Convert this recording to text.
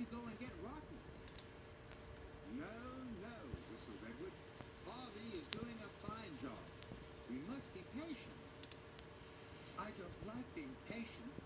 you go and get Rocky? No, no, whistled Edward. Harvey is doing a fine job. We must be patient. I don't like being patient.